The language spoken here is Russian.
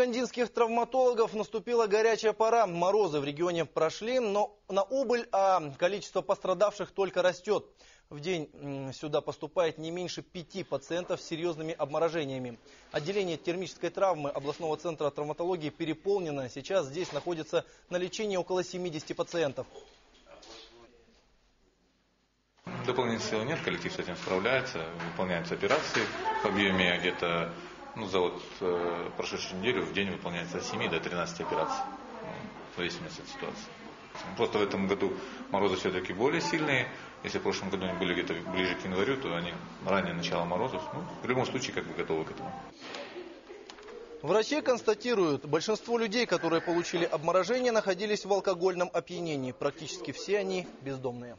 У каргандинских травматологов наступила горячая пора. Морозы в регионе прошли, но на убыль, а количество пострадавших только растет. В день сюда поступает не меньше пяти пациентов с серьезными обморожениями. Отделение термической травмы областного центра травматологии переполнено. Сейчас здесь находится на лечении около 70 пациентов. Дополнительных сил нет, коллектив с этим справляется, выполняются операции в объеме где-то, ну, за вот э, прошедшую неделю в день выполняется от 7 до 13 операций, ну, в зависимости от ситуации. Просто в этом году морозы все-таки более сильные. Если в прошлом году они были где-то ближе к январю, то они ранее начала морозов. Ну, в любом случае, как бы готовы к этому. Врачи констатируют, большинство людей, которые получили обморожение, находились в алкогольном опьянении. Практически все они бездомные.